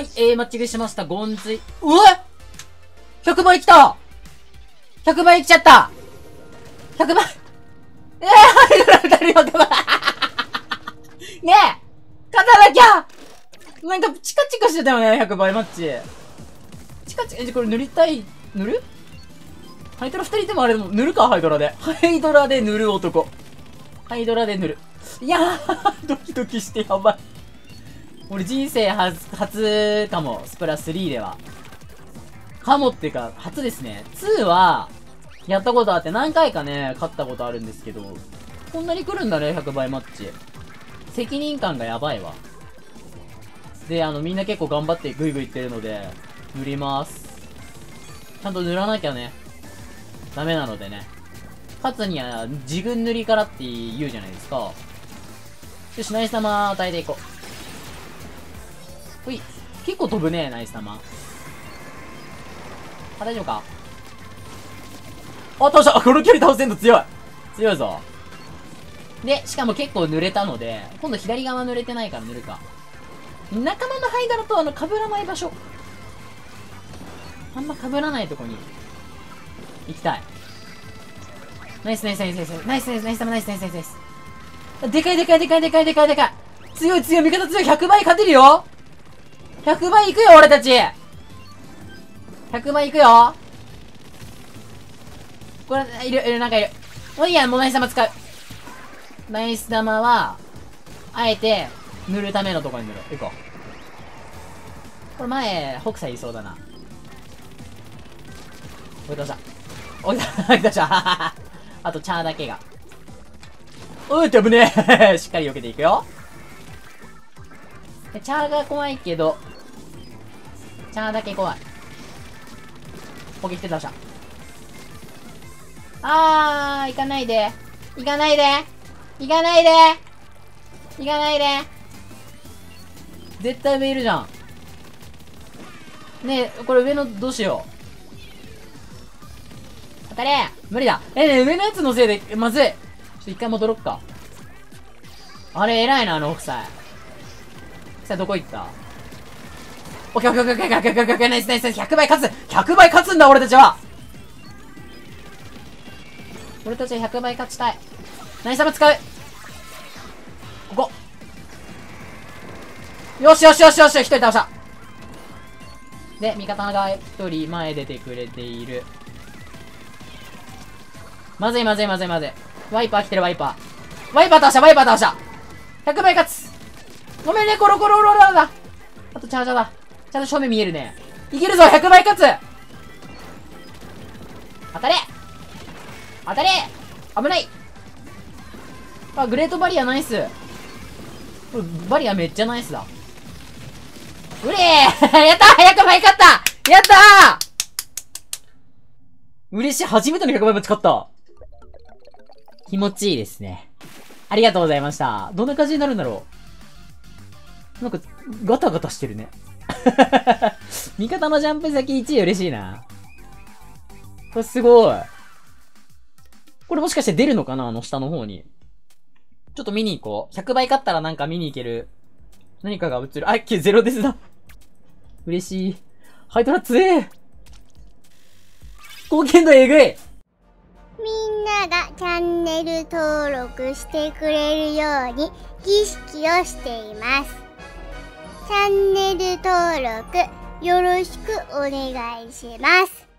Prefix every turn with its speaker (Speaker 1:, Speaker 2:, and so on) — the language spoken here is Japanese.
Speaker 1: はい、えー、マッチングしました。ゴンズイ。うわ !100 倍来た !100 倍来ちゃった !100 倍えー、はい、られるよ、100倍ねえ勝たなきゃなんか、チカチカしてたよね、100倍マッチ。チカチカ、え、これ塗りたい、塗る？ハイドラ2人でもあれでも塗るか、ハイドラで。ハイドラで塗る男。ハイドラで塗る。いやー、ドキドキしてやばい。俺人生初、初かも、スプラ3では。かもっていうか、初ですね。2は、やったことあって何回かね、勝ったことあるんですけど、こんなに来るんだね、100倍マッチ。責任感がやばいわ。で、あの、みんな結構頑張ってグイグイ言ってるので、塗ります。ちゃんと塗らなきゃね、ダメなのでね。勝つには、自分塗りからって言うじゃないですか。よし、ナイス玉与えていこう。ほい。結構飛ぶね、ナイス玉。あ、大丈夫か？あ、倒したこの距離倒せんの強い強いぞ。で、しかも結構濡れたので、今度左側濡れてないから塗るか。仲間のハイダラとあの、被らない場所。あんま被らないとこに、行きたい。ナイスナイスナイスナイスナイスナイスナイスナイスナイスナイスナイスでかいでかいでかいでかいでかいでかい強い強い味方強い100倍勝てるよ100倍いくよ、俺たち !100 倍いくよこれ、いる、いる、なんかいる。もういいや、もうナイス玉使う。ナイス玉は、あえて、塗るためのとこに塗る。行こう。これ前、北斎いそうだな。置いたした？置いた、置いたした？あと、チャーだけが。おいって危ねえ しっかり避けていくよ。チャーが怖いけど、チャーだけ怖い。攻撃して倒した。あー、行かないで。行かないで。行かないで。行かないで。絶対上いるじゃん。ねえ、これ上のどうしよう。当たれ無理だ。え、ね上のやつのせいで、まずい。ちょっと一回戻ろっか。あれ、偉いな、あのオフサイ。さあ、どこ行った？オッケーオッケーオッケーオッケーオッケーオッケーナイスナイスナイス100倍勝つ !100 倍勝つんだ俺たちは俺たちは100倍勝ちたい何様使うここよしよしよしよし一人倒したで、味方が一人前出てくれている。まずいまずいまずいまずい。ワイパー来てるワイパー。ワイパー倒したワイパー倒した !100 倍勝つごめんね、コロコロロロロだあとチャージャーだ。ちゃんと正面見えるね。いけるぞ !100 倍勝つ当たれ当たれ危ないあ、グレートバリアナイス。これ、バリアめっちゃナイスだ。うれー やったー !100 倍勝ったやったー嬉しい初めての100倍も使った気持ちいいですね。ありがとうございました。どんな感じになるんだろうなんか、ガタガタしてるね。味方のジャンプ先1位嬉しいな。これすごい。これもしかして出るのかなあの下の方に。ちょっと見に行こう。100倍勝ったらなんか見に行ける。何かが映る。あ、ゼロですだ。嬉しい。ハイドラ強え貢献度えぐい
Speaker 2: みんながチャンネル登録してくれるように儀式をしています。チャンネル登録よろしくお願いします。